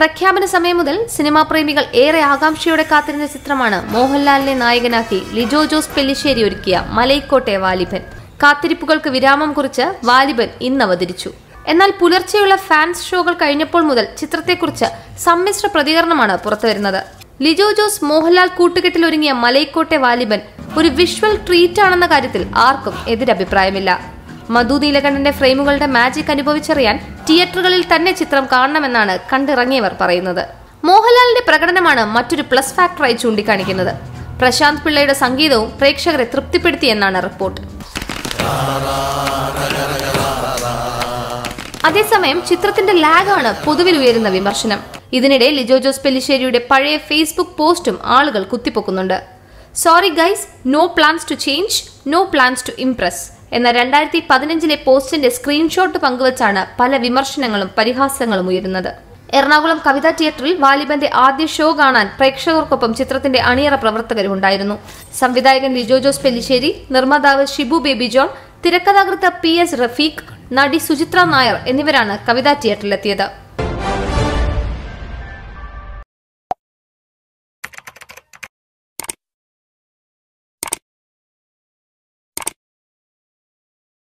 പ്രഖ്യാപന സമയം മുതൽ സിനിമാ പ്രേമികൾ ഏറെ ആകാംക്ഷയോടെ കാത്തിരുന്ന ചിത്രമാണ് മോഹൻലാലിനെ നായകനാക്കി ലിജോ ജോസ് പെല്ലിശ്ശേരി ഒരുക്കിയ മലൈക്കോട്ടെ വാലിബൻ. കാത്തിരിപ്പുകൾക്ക് വിരാമം കുറിച്ച് വാലിബൻ ഇന്ന് അവതരിച്ചു. എന്നാൽ പുലർച്ചെയുള്ള ഫാൻസ് ഷോകൾ കഴിഞ്ഞപ്പോൾ മുതൽ ചിത്രത്തെക്കുറിച്ച് സമ്മിശ്ര പ്രതികരണമാണ് പുറത്തുവരുന്നത്. ലിജോ ജോസ് മോഹൻലാൽ കൂട്ടുകെട്ടിൽ ഒരുങ്ങിയ മലൈക്കോട്ടെ വാലിബൻ ഒരു വിഷ്വൽ ട്രീറ്റ് ആണെന്ന കാര്യത്തിൽ ആർക്കും എതിരഭിപ്രായമില്ല. മധു നീലകണ്ഠന്റെ ഫ്രെയിമുകളുടെ മാജിക് അനുഭവിച്ചറിയാൻ തിയേറ്ററുകളിൽ തന്നെ ചിത്രം കാണണമെന്നാണ് കണ്ടിറങ്ങിയവർ പറയുന്നത്. മോഹൻലാലിന്റെ പ്രകടനമാണ് മറ്റൊരു പ്ലസ് ഫാക്ടറായി ചൂണ്ടിക്കാണിക്കുന്നത്. പ്രശാന്ത് പിള്ളയുടെ സംഗീതവും പ്രേക്ഷകരെ തൃപ്തിപ്പെടുത്തിയെന്നാണ് റിപ്പോർട്ട് അതേസമയം ചിത്രത്തിന്റെ ലാഗാണ് പൊതുവിൽ ഉയരുന്ന വിമർശനം. ഇതിനിടെ ലിജോ ജോസ് പെല്ലിശ്ശേരിയുടെ പഴയ ഫേസ്ബുക്ക് പോസ്റ്റും ആളുകൾ കുത്തിപ്പൊക്കുന്നുണ്ട്. Sorry guys no plans to change no plans to impress എന്ന രണ്ടായിരത്തി പതിനഞ്ചിലെ പോസ്റ്റിന്റെ സ്ക്രീൻഷോട്ട് പങ്കുവച്ചാണ് പല വിമർശനങ്ങളും പരിഹാസങ്ങളും ഉയരുന്നത്. എറണാകുളം കവിതാ തിയേറ്ററിൽ വാലിബന്റെ ആദ്യ ഷോ കാണാൻ പ്രേക്ഷകർക്കൊപ്പം ചിത്രത്തിന്റെ അണിയറ പ്രവർത്തകരും ഉണ്ടായിരുന്നു സംവിധായകൻ ലിജോ ജോസ് പെല്ലിശ്ശേരി നിർമ്മാതാവ് ഷിബു ബേബി ജോൺ തിരക്കഥാകൃത്ത് പി എസ് റഫീഖ് നടി സുചിത്ര നായർ എന്നിവരാണ് കവിതാ തിയേറ്ററിലെത്തിയത്.